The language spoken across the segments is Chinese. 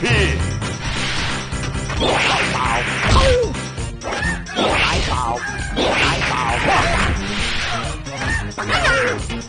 来宝，来宝，来宝！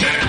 Yeah.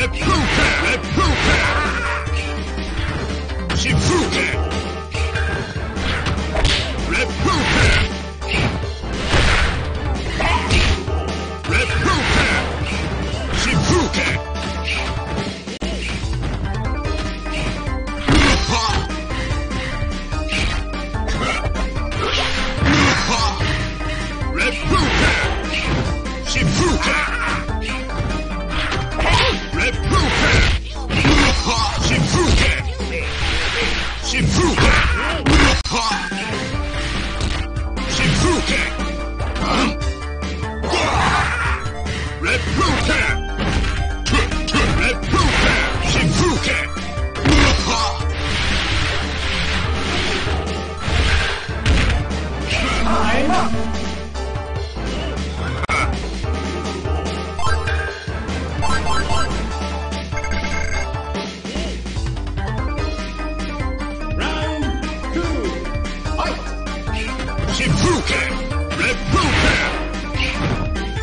Let's go, Let's.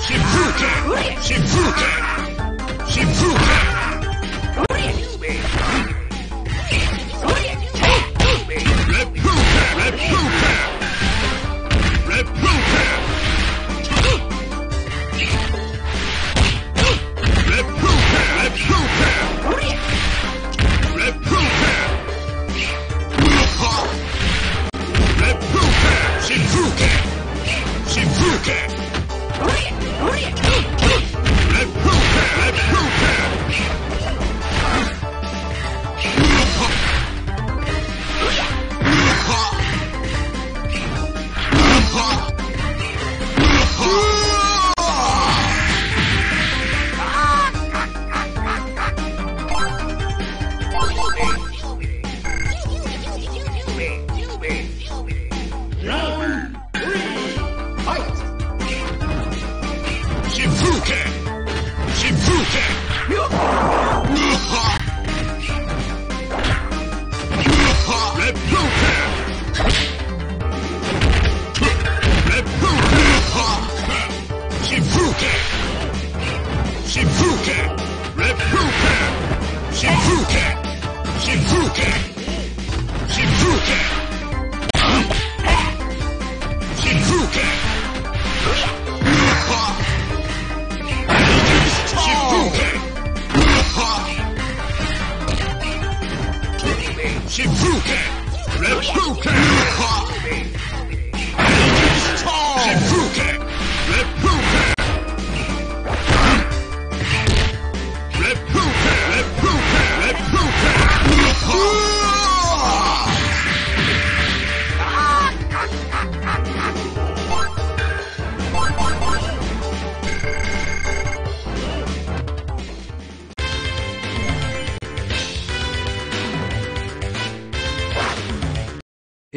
Shizuke! Shizuke! it!